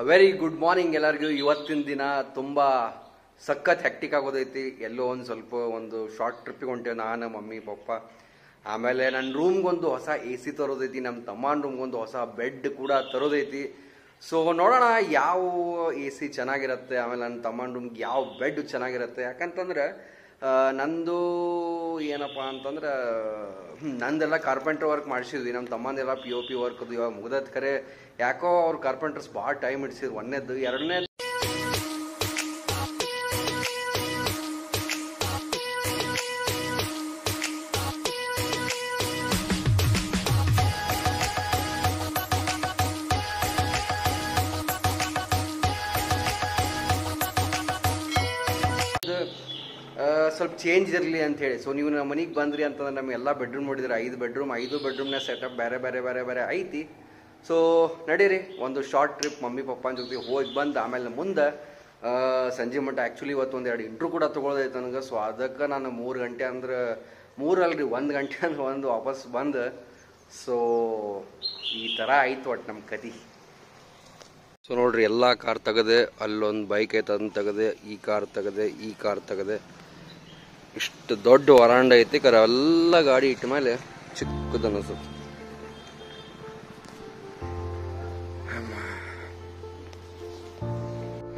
Very good morning ಎಲ್ಲರಿಗೂ. ಇವತ್ತಿನ ದಿನ ತುಂಬಾ ಸಖತ್ ಹೆಕ್ಟಿಕ್ ಆಗೋದೈತಿ. ಎಲ್ಲೋ ಒಂದು ಸ್ವಲ್ಪ ಒಂದು ಶಾರ್ಟ್ ಟ್ರಿಪ್ಪಿಗೆ ಹೊಂಟೇವೆ ನಾನು, ಮಮ್ಮಿ, ಪಪ್ಪ. ಆಮೇಲೆ ನನ್ನ ರೂಮ್ಗೊಂದು ಹೊಸ ಎ ಸಿ ತರೋದೈತಿ. ನಮ್ಮ ತಮ್ಮನ ರೂಮ್ಗೊಂದು ಹೊಸ ಬೆಡ್ ಕೂಡ ತರೋದೈತಿ. ಸೊ ನೋಡೋಣ ಯಾವ ಎ ಸಿ ಚೆನ್ನಾಗಿರುತ್ತೆ. ಆಮೇಲೆ ನನ್ನ ತಮ್ಮನ ರೂಮ್ಗೆ ಯಾವ ಬೆಡ್ ಚೆನ್ನಾಗಿರುತ್ತೆ. ಯಾಕಂತಂದ್ರೆ ನಂದು ಏನಪ್ಪ ಅಂತಂದ್ರೆ ನಂದೆಲ್ಲ ಕಾರ್ಪೆಂಟರ್ ವರ್ಕ್ ಮಾಡಿಸಿದ್ವಿ. ನಮ್ಮ ತಮ್ಮಂದೆಲ್ಲ ಪಿ ಒ ಪಿ ವರ್ಕ್ ಇವಾಗ ಮುಗ್ದತ್ ಕರೆ. ಯಾಕೋ ಅವ್ರು ಕಾರ್ಪೆಂಟರ್ಸ್ ಭಾಳ ಟೈಮ್ ಇಡ್ಸಿದ್ರು ಒಂದನೇದು ಎರಡನೇ ಸ್ವಲ್ಪ ಚೇಂಜ್ ಇರಲಿ ಅಂತ ಹೇಳಿ. ಸೊ ನೀವು ನಮ್ಮ ಮನೆಗೆ ಬಂದ್ರಿ ಅಂತಂದ್ರೆ ನಮ್ಗೆ ಎಲ್ಲ ಬೆಡ್ರೂಮ್ ನೋಡಿದ್ರೆ ಐದು ಬೆಡ್ರೂಮ್ ಐದು ಬೆಡ್ರೂಮ್ನ ಸೆಟಪ್ ಬೇರೆ ಬೇರೆ ಬೇರೆ ಬೇರೆ ಐತಿ. ಸೊ ನಡೀರಿ. ಒಂದು ಶಾರ್ಟ್ ಟ್ರಿಪ್ ಮಮ್ಮಿ, ಪಪ್ಪನ ಜೊತೆ ಹೋಗಿ ಬಂದು ಆಮೇಲೆ ಮುಂದೆ ಸಂಜೆ ಮಟ್ಟ ಆ್ಯಕ್ಚುಲಿ ಇವತ್ತು ಒಂದು ಎರಡು ಇಂಟ್ರೂ ಕೂಡ ತೊಗೊಳೋದೈತೆ ನನಗೆ. ಸೊ ಅದಕ್ಕೆ ನಾನು ಮೂರು ಗಂಟೆ ಅಂದ್ರೆ ಮೂರಲ್ರಿ, ಒಂದು ಗಂಟೆ ಅಂದ್ರೆ ಒಂದು ವಾಪಸ್ ಬಂದು. ಸೊ ಈ ಥರ ಆಯ್ತು ಒಟ್ಟು ನಮ್ಮ ಕತಿ ಸೊ ನೋಡ್ರಿ, ಎಲ್ಲ ಕಾರ್ ತೆಗದೆ, ಅಲ್ಲೊಂದು ಬೈಕ್ ಐತೆ, ಅದನ್ನು ತೆಗದೆ, ಈ ಕಾರ್ ತೆಗದೆ, ಈ ಕಾರ್ ತೆಗದೆ. ಇಷ್ಟು ದೊಡ್ಡ ವರಾಂಡ ಐತಿ ಕರೆ ಎಲ್ಲ ಗಾಡಿ ಇಟ್ಟ ಮೇಲೆ ಚಿಕ್ಕದ ಅನಿಸು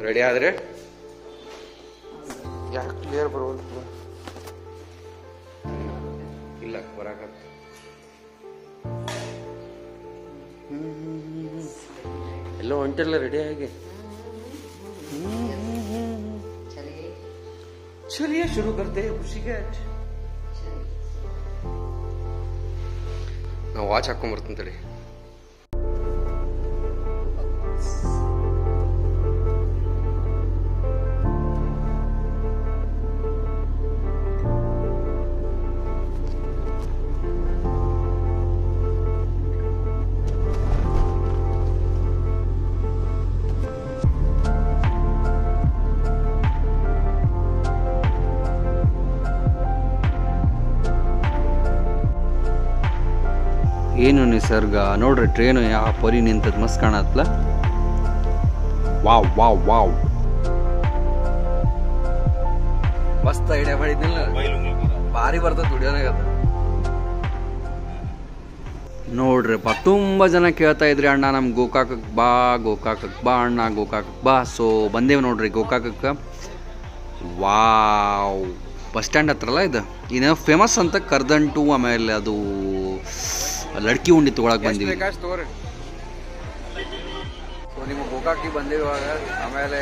ರೆಡಿ ಆದ್ರೆ? ಯಾಕೆ ಕ್ಲಿಯರ್ ಬರೋಲ್ಲ ಇಲ್ಲ ಬರಾಕತ್ತ ಎಲ್ಲೋ ಹೊಂಟಿಲ್ಲ ರೆಡಿ ಆಗಿ. चलिए शुरू करते हैं खुशी के आज ನಾವು ವಾಚ್ ಹಾಕೊಂಡ್ ಏನು ನಿಸರ್ಗ? ನೋಡ್ರಿ ಟ್ರೇನು ಯಾವ ಪರಿ ನಿಂತದ್ ಮಸ್ತ್ ಕಾಣತ್ಲ. Wow wow wow. ಮಸ್ತ್ ಐಡಿಯಾ ಮಾಡಿದ್ನಿಲ್ಲ. ಭಾರಿ ಬರ್ತದ ದುಡಿಯೋನಾಗದ ನೋಡ್ರಿಪ್ಪ ತುಂಬ ಜನ ಕೇಳ್ತಾ ಇದ್ರಿ ಅಣ್ಣ ನಮ್ಮ ಗೋಕಾಕಕ್ಕೆ ಬಾ ಗೋಕಾಕಕ್ಕೆ ಬಾ ಅಣ್ಣ ಗೋಕಾಕಕ್ಕೆ ಬಾ. ಸೊ ಬಂದೇವು ನೋಡ್ರಿ ಗೋಕಾಕಕ್ಕೆ. ವಾವ್. ಬಸ್ ಸ್ಟ್ಯಾಂಡ್ ಹತ್ರಲ್ಲ ಇದು? ಇನ್ನೇನೋ ಫೇಮಸ್ ಅಂತ ಕರ್ದಂಟು ಆಮೇಲೆ ಅದು ಲಡ್ಕಿ ಉಂಡಿ ತೊಗೊಳಕ್ ಬಂದಿವಿ. ಸೊ ನಿಮ್ಮ ಗೋಕಾಕಿ ಬಂದಿರುವಾಗ ಆಮೇಲೆ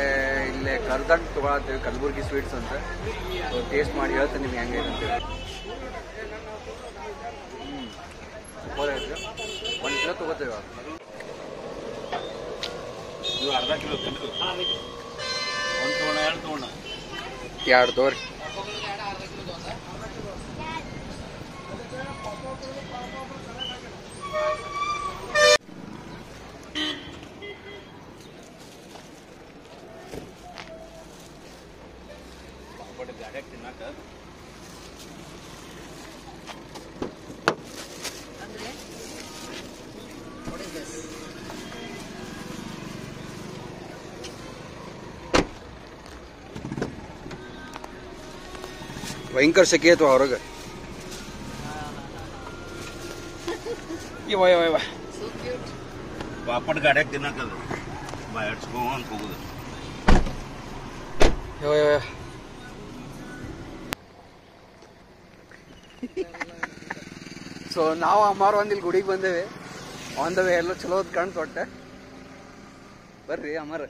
ಇಲ್ಲೇ ಕರ್ದಂಟು ತಗೊಳತ್ತೀವಿ ಕಲಬುರ್ಗಿ ಸ್ವೀಟ್ಸ್ ಅಂತ. ಸೊ ಟೇಸ್ಟ್ ಮಾಡಿ ಹೇಳ್ತೀನಿ ನಿಮ್ಗೆ ಹೆಂಗೆ ಅಂತ ಒಂದು ಕಿಲೋ ತೊಗೋತೇವೆ ಇದು ಅರ್ಧ ಕಿಲೋ ಒಂದು ತೋಣ ಎರಡು ತೋಣ ಎರಡು ತೋರಿ ಭಯಂಕರ ಸೆಕೆ ಅಥವಾ ಹೊರಗೆ ಇವ ಇವ ಇವ ಪಾಪಡ್ ಗಾಡ್ಯಾಗ ತಿನ್ನಾಕ ಅದು ಬಾಯಡ್ಸ್ಕೊಂಡ್ ಹೋಗುದು. ಇವ ಇವ ಇವ. ಸೊ ನಾವು ಅಮ್ಮಾರು ಒಂದಿಲ್ ಗುಡಿಗೆ ಬಂದೇವೆ. ಆನ್ ದ ವೇ ಎಲ್ಲ ಚಲೋ ಕಾಣ್ತು ತೊಟ್ಟೆ ಬರ್ರಿ ಅಮ್ಮಾರ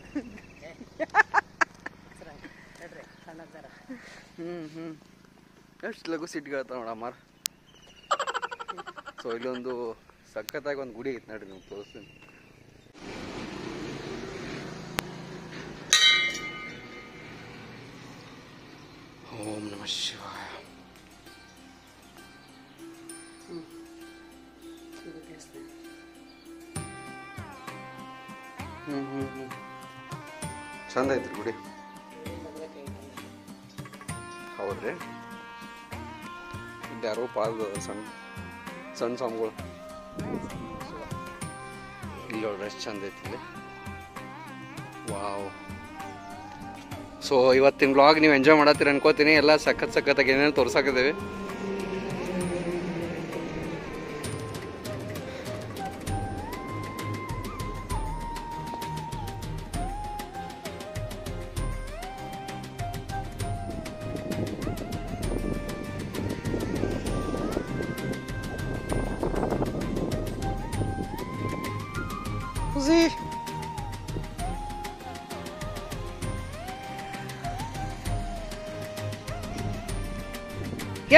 ಹ್ಮ್ ಹ್ಮ್. ಎಷ್ಟು ಲಘು ಸಿಟ್ಗಳತ್ತ ನೋಡ ಅಮ್ಮಾರ ಸೊ ಇಲ್ಲೊಂದು ಸಖತ್ತಾಗಿ ಒಂದು ಗುಡಿ ಐತೆ ನೋಡಿ ನಿಮ್ಗೆ ತೋರಿಸ್ತೀನಿ. ಓಂ ನಮ ಶಿವಾಯ. ಚಂದ ಐತ್ರಿ ಗುಡಿ. ಹೌದ್ರಿ? ಯಾರೋ ಪಾಲ್ದ ಸಣ್ಣ ಸಣ್ಣ ಸ್ವಾಮಿಗಳು? ಇಲ್ಲಿ ನೋಡ್ರಿ ಎಷ್ಟು ಚಂದ ಐತಿ ವಾವ್ ಸೊ ಇವತ್ತಿನ ಬ್ಲಾಗ್ ನೀವು ಎಂಜಾಯ್ ಮಾಡತ್ತೀರಿ ಅನ್ಕೋತೀನಿ. ಎಲ್ಲ ಸಖತ್ ಸಖತ್ತಾಗಿ ಏನೇನು ತೋರ್ಸಾಕಿದ್ದೀವಿ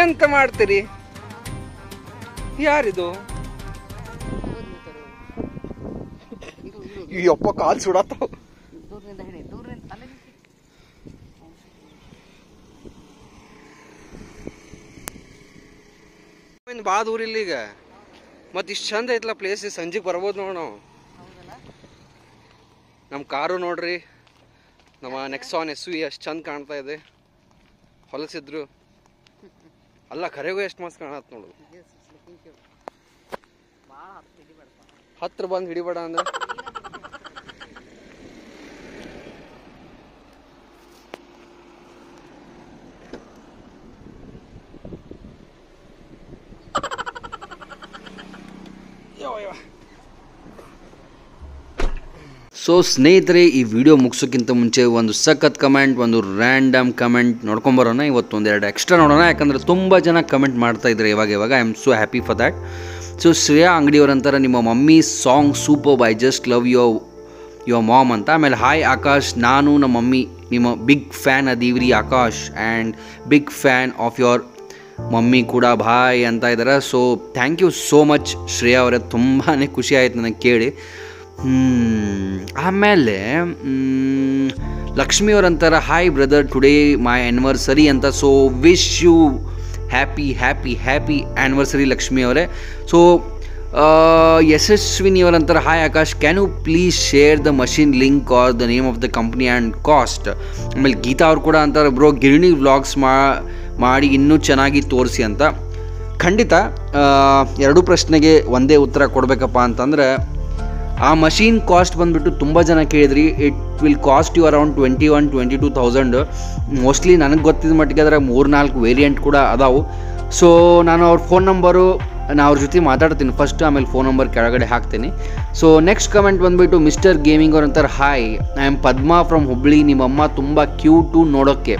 ಎಂತ ಮಾಡ್ತೀರಿ? ಯಾರಿದು? ಯಪ್ಪ ಕಾಲ್ ಸುಡತ್ತಾವ ಭಾಳ ದೂರ ಈಗ. ಮತ್ತೆ ಇಷ್ಟು ಚಂದ ಐತ್ಲ ಪ್ಲೇಸ್ ಸಂಜೆಗೆ ಬರ್ಬೋದು ನೋಡ್ ನಾವು. ನಮ್ಮ ಕಾರು ನೋಡ್ರಿ. ನಮ್ಮ ನೆಕ್ಸಾನ್ ಎಸ್ ವಿ ಎಷ್ಟು ಚಂದ ಕಾಣ್ತಾ ಇದೆ. ಹೊಲಸಿದ್ರು. ಅಲ್ಲ ಕರೆಗೂ ಎಷ್ಟು ಮಸ್ತ್ ಕಾಣತ್ ನೋಡು. ಹತ್ರ ಬಂದು ಹಿಡಿಬೇಡ ಅಂದ್ರೆ? ಸೊ ಸ್ನೇಹಿತರೆ, ಈ ವಿಡಿಯೋ ಮುಗಿಸೋಕ್ಕಿಂತ ಮುಂಚೆ ಒಂದು ಸಖತ್ ಕಮೆಂಟ್ ಒಂದು ರ್ಯಾಂಡಮ್ ಕಮೆಂಟ್ ನೋಡ್ಕೊಂಬರೋಣ ಇವತ್ತು ಒಂದೆರಡು ಎಕ್ಸ್ಟ್ರಾ ನೋಡೋಣ. ಯಾಕಂದರೆ ತುಂಬ ಜನ ಕಮೆಂಟ್ ಮಾಡ್ತಾ ಇದ್ದಾರೆ ಇವಾಗ ಇವಾಗ. I am so happy for that so Shreya ಅಂಗಡಿಯವರಂತಾರೆ ನಿಮ್ಮ mummy song super I just love your your mom ಅಂತ. ಆಮೇಲೆ ಹಾಯ್ ಆಕಾಶ್. ನಾನು ನಮ್ಮ ಮಮ್ಮಿ, ನಿಮ್ಮ big fan ಅದೀವ್ರಿ, Akash. And big fan of your mummy ಕೂಡ ಬಾಯ್ ಅಂತ ಇದ್ದಾರೆ so thank you so much Shreya ಅವರೇ. ತುಂಬಾ ಖುಷಿ ಆಯ್ತು ನನಗೆ ಕೇಳಿ. ಆಮೇಲೆ ಮ್, Lakshmi ಅವರಂತಾರ hi brother today my anniversary ಅಂತ so wish you happy happy happy anniversary Lakshmi ಅವರೇ. So Yashaswini ಅವರಂತಾರ hi Akash can you please share the machine link or the name of the company and cost ಆಮೇಲೆ ಗೀತಾ ಅವ್ರು ಕೂಡ ಅಂತಾರೆ bro ಗಿರಣಿ vlogs ಮಾ ಮಾಡಿ ಇನ್ನೂ ಚೆನ್ನಾಗಿ ತೋರಿಸಿ ಅಂತ. ಖಂಡಿತ ಎರಡೂ ಪ್ರಶ್ನೆಗೆ ಒಂದೇ ಉತ್ತರ ಕೊಡಬೇಕಪ್ಪ ಅಂತಂದ್ರೆ ಆ ಮಷೀನ್ ಕಾಸ್ಟ್ ಬಂದುಬಿಟ್ಟು ತುಂಬ ಜನ ಕೇಳಿದ್ರಿ. It will cost you around twenty one twenty two thousand mostly ನನಗೆ ಗೊತ್ತಿದ್ದ ಮಟ್ಟಿಗೆ ಅದರ ಮೂರು ನಾಲ್ಕು ವೇರಿಯಂಟ್ ಕೂಡ ಅದಾವು. ಸೊ ನಾನು ಅವ್ರ ಫೋನ್ ನಂಬರು ನಾನು ಅವ್ರ ಜೊತೆ ಮಾತಾಡ್ತೀನಿ. ಫಸ್ಟ್ ಆಮೇಲೆ ಫೋನ್ ನಂಬರ್ ಕೆಳಗಡೆ ಹಾಕ್ತೀನಿ. ಸೊ ನೆಕ್ಸ್ಟ್ ಕಮೆಂಟ್ ಬಂದುಬಿಟ್ಟು ಮಿಸ್ಟರ್ ಗೇಮಿಂಗ್ ಅವ್ರು ಅಂತಾರೆ hi I am Padma from Hubli ನಿಮ್ಮಮ್ಮ ತುಂಬ ಕ್ಯೂಟು ನೋಡೋಕ್ಕೆ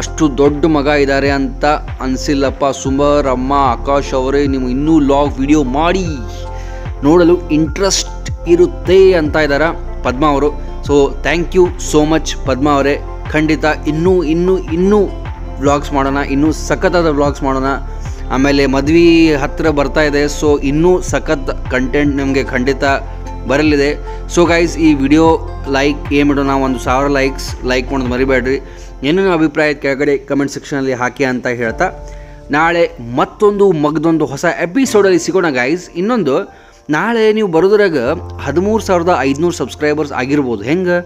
ಅಷ್ಟು ದೊಡ್ಡ ಮಗ ಇದ್ದಾರೆ ಅಂತ ಅನಿಸಿಲ್ಲಪ್ಪ. ಸುಮರ್ ಅಮ್ಮ ಆಕಾಶ್ ಅವರೇ ನೀವು ಇನ್ನೂ ಲಾಗ್ ವಿಡಿಯೋ ಮಾಡಿ. ನೋಡಲು ಇಂಟ್ರೆಸ್ಟ್ ಇರುತ್ತೆ ಅಂತ ಇದ್ದಾರೆ ಪದ್ಮಾ ಅವರು. So thank you so much Padma ಅವರೇ. ಖಂಡಿತ ಇನ್ನೂ ಇನ್ನೂ ಇನ್ನೂ ವ್ಲಾಗ್ಸ್ ಮಾಡೋಣ, ಇನ್ನೂ ಸಖತ್ತಾದ ವ್ಲಾಗ್ಸ್ ಮಾಡೋಣ. ಆಮೇಲೆ ಮದ್ವೆ ಹತ್ತಿರ ಬರ್ತಾ ಇದೆ ಸೊ ಇನ್ನೂ ಸಖತ್ ಕಂಟೆಂಟ್ ನಿಮಗೆ ಖಂಡಿತ ಬರಲಿದೆ. ಸೊ ಗೈಸ್ ಈ ವಿಡಿಯೋ ಲೈಕ್ ಏನು ಮಾಡೋಣ, ಒಂದು ಸಾವಿರ ಲೈಕ್ಸ್ ಲೈಕ್ ಮಾಡೋದು ಮರಿಬೇಡ್ರಿ. ಏನೇನು ಅಭಿಪ್ರಾಯ ಕೆಳಗಡೆ ಕಮೆಂಟ್ ಸೆಕ್ಷನಲ್ಲಿ ಹಾಕಿ ಅಂತ ಹೇಳ್ತಾ. ನಾಳೆ ಮತ್ತೊಂದು ಮಗದೊಂದು ಹೊಸ ಎಪಿಸೋಡಲ್ಲಿ ಸಿಗೋಣ ಗೈಸ್ ಇನ್ನೊಂದು ನಾಳೆ ನೀವು ಬರೋದ್ರಾಗ ಹದಿಮೂರು ಸಾವಿರದ ಐದುನೂರು ಸಬ್ಸ್ಕ್ರೈಬರ್ಸ್ ಆಗಿರ್ಬೋದು. ಹೆಂಗೆ?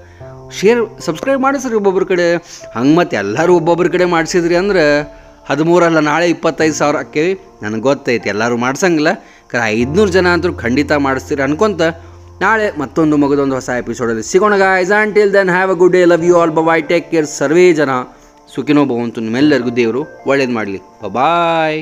ಶೇರ್ ಸಬ್ಸ್ಕ್ರೈಬ್ ಮಾಡಿಸ್ರಿ ಒಬ್ಬೊಬ್ಬರ ಕಡೆ. ಹಂಗೆ ಮತ್ತೆ ಎಲ್ಲರೂ ಒಬ್ಬೊಬ್ಬರ ಕಡೆ ಮಾಡಿಸಿದ್ರಿ ಅಂದ್ರೆ ಹದಿಮೂರಲ್ಲ ನಾಳೆ ಇಪ್ಪತ್ತೈದು ಸಾವಿರ ಆಕ್ಕೇವಿ ನನಗೆ ಗೊತ್ತೈತಿ, ಎಲ್ಲರೂ ಮಾಡ್ಸಂಗಿಲ್ಲ. ಕರೆ ಐದುನೂರು ಜನ ಅಂತೂ ಖಂಡಿತ ಮಾಡಿಸ್ತೀರಿ ಅನ್ಕೊಂತ ನಾಳೆ ಮತ್ತೊಂದು ಮಗದೊಂದು ಹೊಸ ಎಪಿಸೋಡಲ್ಲಿ ಸಿಗೋಣ guys till then have a good day love you all bye take care ಸರ್ವೇ ಜನ. ಸುಖಿನೋ ಭವಂತು ನಿಮ್ಮೆಲ್ಲರಿಗೂ ದೇವರು ಒಳ್ಳೇದು ಮಾಡಲಿ. ಬಾಯ್